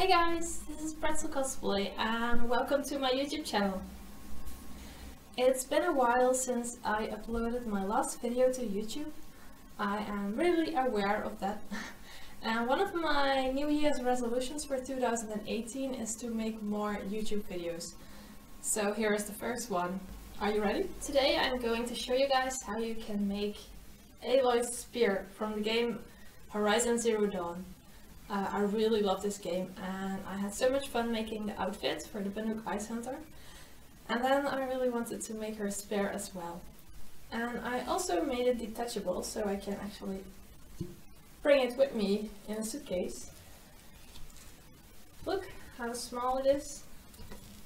Hey guys, this is Pretzl Cosplay and welcome to my YouTube channel. It's been a while since I uploaded my last video to YouTube. I am really aware of that. and one of my New Year's resolutions for 2018 is to make more YouTube videos. So here is the first one. Are you ready? Today I'm going to show you guys how you can make Aloy's spear from the game Horizon Zero Dawn. Uh, I really love this game and I had so much fun making the outfit for the Banuk Ice Hunter. And then I really wanted to make her spare as well. And I also made it detachable so I can actually bring it with me in a suitcase. Look how small it is.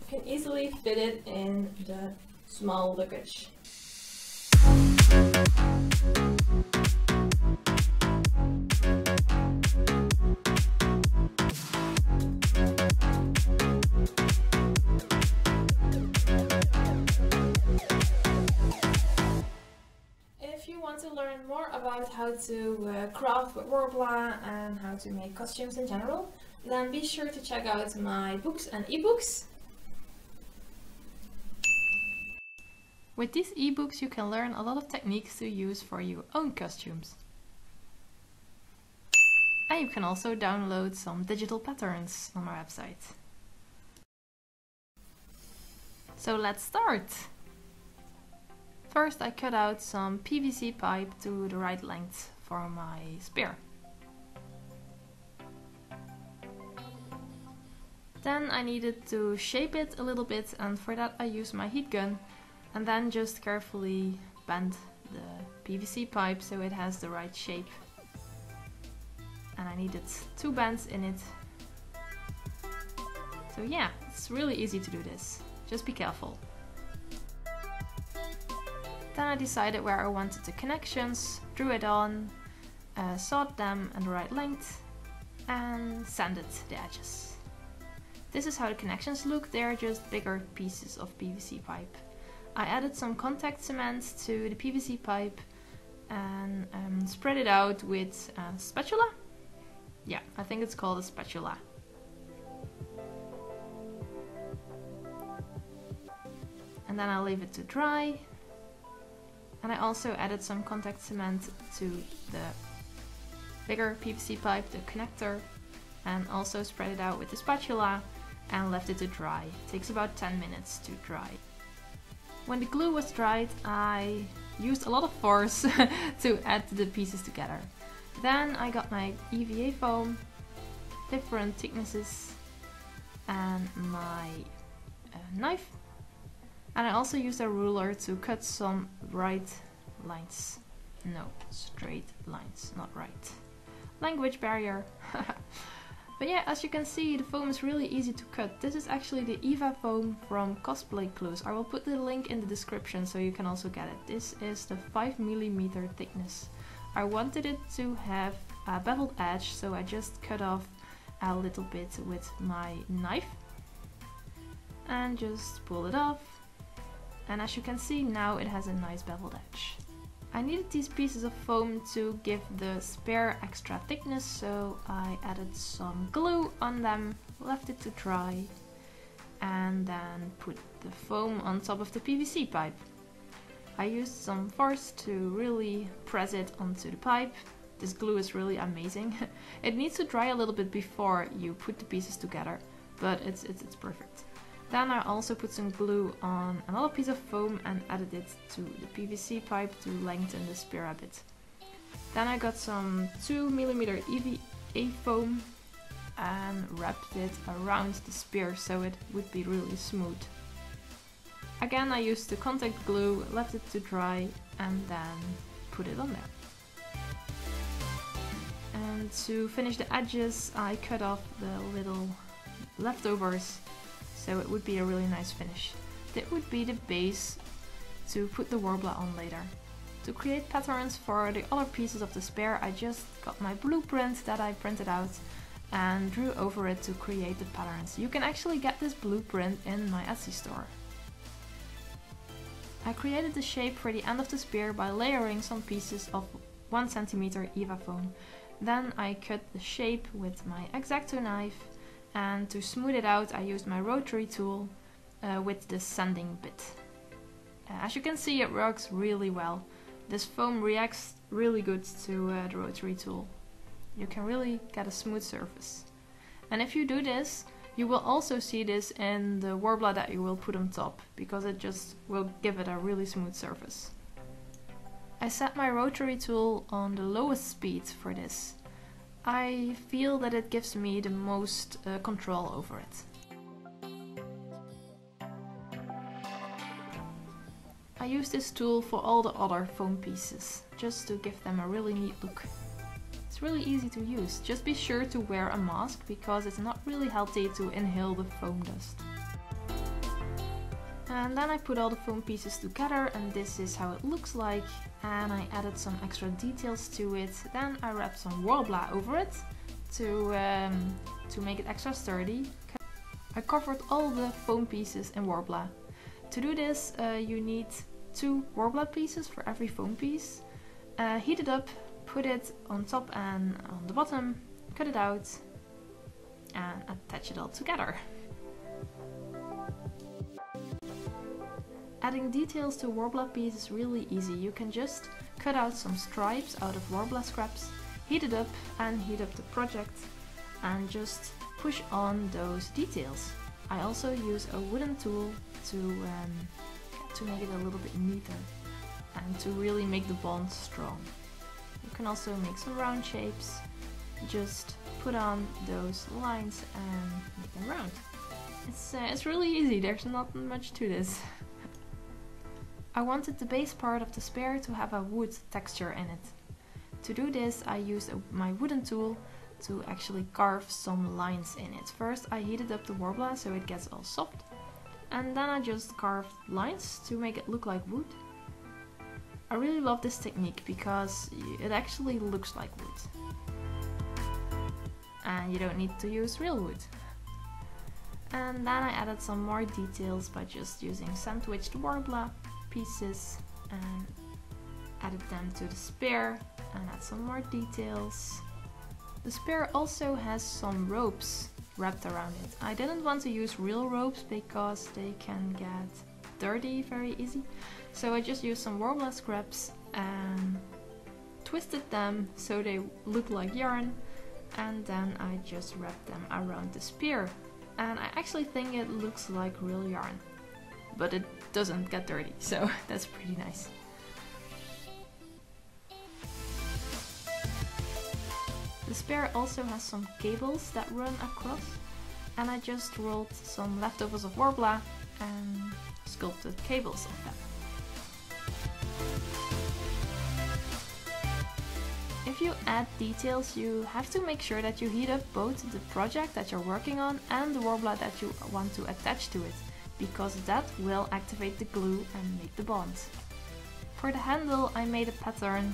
You can easily fit it in the small luggage. More about how to uh, craft with Worbla and how to make costumes in general, then be sure to check out my books and ebooks With these ebooks you can learn a lot of techniques to use for your own costumes. And you can also download some digital patterns on our website. So let's start! First I cut out some PVC pipe to the right length for my spear. Then I needed to shape it a little bit and for that I used my heat gun and then just carefully bend the PVC pipe so it has the right shape. And I needed two bends in it. So yeah, it's really easy to do this. Just be careful. Then I decided where I wanted the connections, drew it on, uh, sawed them at the right length and sanded the edges. This is how the connections look, they're just bigger pieces of PVC pipe. I added some contact cement to the PVC pipe and um, spread it out with a spatula. Yeah, I think it's called a spatula. And then I'll leave it to dry. And I also added some contact cement to the bigger PVC pipe, the connector, and also spread it out with the spatula and left it to dry. It takes about 10 minutes to dry. When the glue was dried, I used a lot of force to add the pieces together. Then I got my EVA foam, different thicknesses, and my uh, knife. And I also used a ruler to cut some right lines. No, straight lines, not right. Language barrier. But yeah, as you can see, the foam is really easy to cut. This is actually the Eva foam from Cosplay Clues. I will put the link in the description so you can also get it. This is the 5mm thickness. I wanted it to have a beveled edge, so I just cut off a little bit with my knife and just pull it off. And as you can see, now it has a nice beveled edge. I needed these pieces of foam to give the spear extra thickness, so I added some glue on them, left it to dry, and then put the foam on top of the PVC pipe. I used some force to really press it onto the pipe. This glue is really amazing. it needs to dry a little bit before you put the pieces together, but it's, it's, it's perfect. Then I also put some glue on another piece of foam and added it to the PVC pipe to lengthen the spear a bit. Then I got some 2mm EVA foam and wrapped it around the spear so it would be really smooth. Again I used the contact glue, left it to dry and then put it on there. And to finish the edges I cut off the little leftovers so it would be a really nice finish. That would be the base to put the Worbla on later. To create patterns for the other pieces of the spear I just got my blueprint that I printed out and drew over it to create the patterns. You can actually get this blueprint in my Etsy store. I created the shape for the end of the spear by layering some pieces of 1cm EVA foam. Then I cut the shape with my X-Acto knife And to smooth it out, I used my rotary tool uh, with the sanding bit. Uh, as you can see, it works really well. This foam reacts really good to uh, the rotary tool. You can really get a smooth surface. And if you do this, you will also see this in the Worbla that you will put on top, because it just will give it a really smooth surface. I set my rotary tool on the lowest speed for this. I feel that it gives me the most uh, control over it. I use this tool for all the other foam pieces, just to give them a really neat look. It's really easy to use, just be sure to wear a mask because it's not really healthy to inhale the foam dust. And then I put all the foam pieces together and this is how it looks like. And I added some extra details to it. Then I wrapped some Worbla over it to, um, to make it extra sturdy. I covered all the foam pieces in Worbla. To do this uh, you need two Worbla pieces for every foam piece. Uh, heat it up, put it on top and on the bottom, cut it out and attach it all together. Adding details to Worbla piece is really easy. You can just cut out some stripes out of Worbla scraps, heat it up and heat up the project and just push on those details. I also use a wooden tool to, um, to make it a little bit neater and to really make the bond strong. You can also make some round shapes, just put on those lines and make them round. It's, uh, it's really easy, there's not much to this. I wanted the base part of the spear to have a wood texture in it. To do this I used my wooden tool to actually carve some lines in it. First I heated up the Worbla so it gets all soft and then I just carved lines to make it look like wood. I really love this technique because it actually looks like wood. And you don't need to use real wood. And then I added some more details by just using sandwiched Worbla pieces and added them to the spear and add some more details. The spear also has some ropes wrapped around it. I didn't want to use real ropes because they can get dirty very easy. So I just used some Worbla scraps and twisted them so they look like yarn and then I just wrapped them around the spear and I actually think it looks like real yarn but it doesn't get dirty, so that's pretty nice. The spare also has some cables that run across and I just rolled some leftovers of Worbla and sculpted cables of them. If you add details, you have to make sure that you heat up both the project that you're working on and the Worbla that you want to attach to it because that will activate the glue and make the bond. For the handle I made a pattern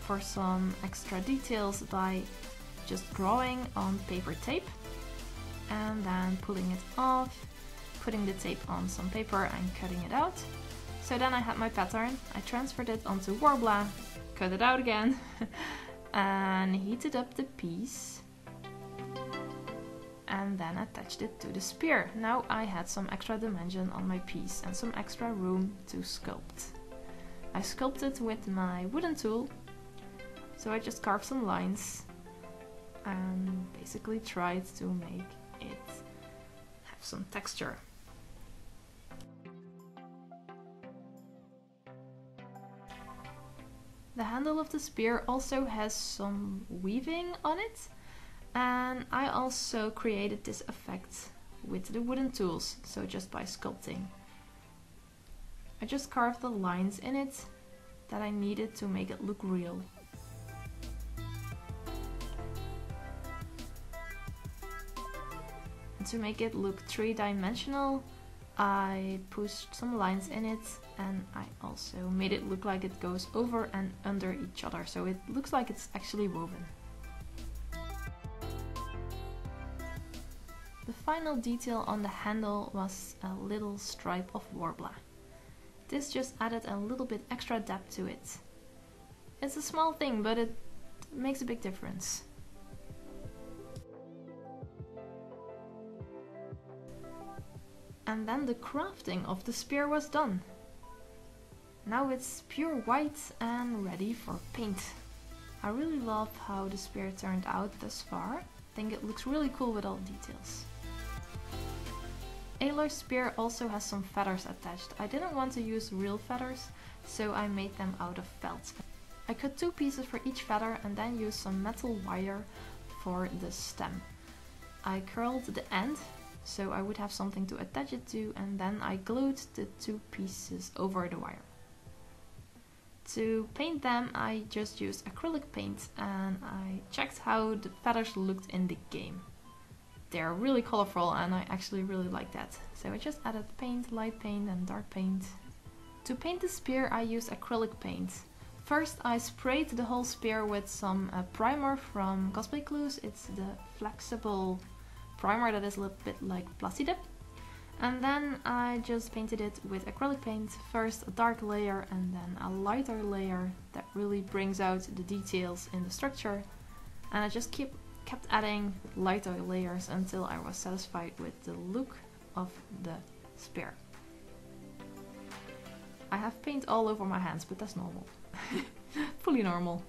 for some extra details by just drawing on paper tape and then pulling it off, putting the tape on some paper and cutting it out. So then I had my pattern, I transferred it onto Worbla, cut it out again and heated up the piece and then attached it to the spear. Now I had some extra dimension on my piece and some extra room to sculpt. I sculpted with my wooden tool, so I just carved some lines and basically tried to make it have some texture. The handle of the spear also has some weaving on it and I also created this effect with the wooden tools, so just by sculpting. I just carved the lines in it that I needed to make it look real. And to make it look three-dimensional, I pushed some lines in it and I also made it look like it goes over and under each other, so it looks like it's actually woven. The final detail on the handle was a little stripe of Worbla. This just added a little bit extra depth to it. It's a small thing, but it makes a big difference. And then the crafting of the spear was done. Now it's pure white and ready for paint. I really love how the spear turned out thus far. I think it looks really cool with all the details. Aloy's spear also has some feathers attached. I didn't want to use real feathers, so I made them out of felt. I cut two pieces for each feather and then used some metal wire for the stem. I curled the end so I would have something to attach it to and then I glued the two pieces over the wire. To paint them I just used acrylic paint and I checked how the feathers looked in the game. They're really colorful and I actually really like that. So I just added paint, light paint and dark paint. To paint the spear I used acrylic paint. First I sprayed the whole spear with some uh, primer from Cosplay Clues. It's the flexible primer that is a little bit like Plasti-Dip. And then I just painted it with acrylic paint. First a dark layer and then a lighter layer that really brings out the details in the structure. And I just keep kept adding lighter layers until I was satisfied with the look of the spear. I have paint all over my hands, but that's normal. Fully normal.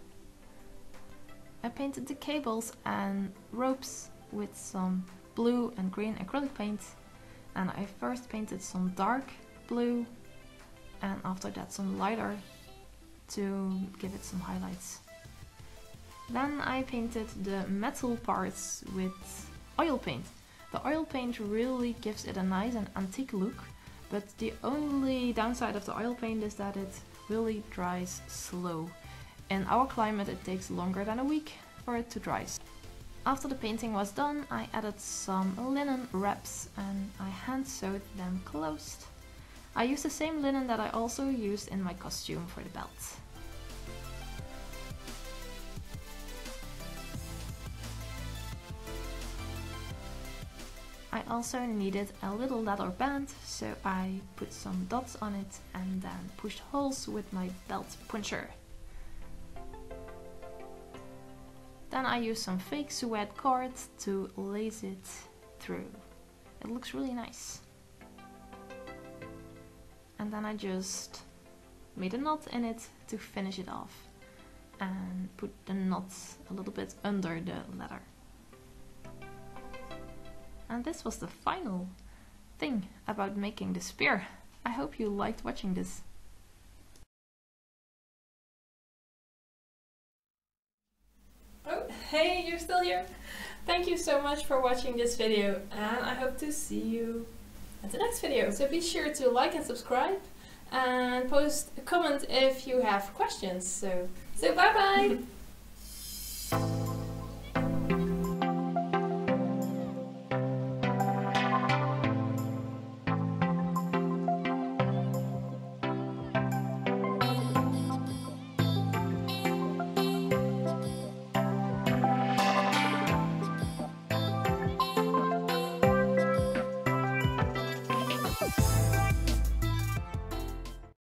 I painted the cables and ropes with some blue and green acrylic paint and I first painted some dark blue and after that some lighter to give it some highlights. Then I painted the metal parts with oil paint. The oil paint really gives it a nice and antique look, but the only downside of the oil paint is that it really dries slow. In our climate it takes longer than a week for it to dry. After the painting was done, I added some linen wraps and I hand sewed them closed. I used the same linen that I also used in my costume for the belt. I also needed a little leather band, so I put some dots on it and then pushed holes with my belt puncher. Then I used some fake suede cord to lace it through. It looks really nice. And then I just made a knot in it to finish it off and put the knot a little bit under the leather. And this was the final thing about making the spear. I hope you liked watching this. Oh, hey, you're still here? Thank you so much for watching this video and I hope to see you at the next video. So be sure to like and subscribe and post a comment if you have questions. So, so bye bye!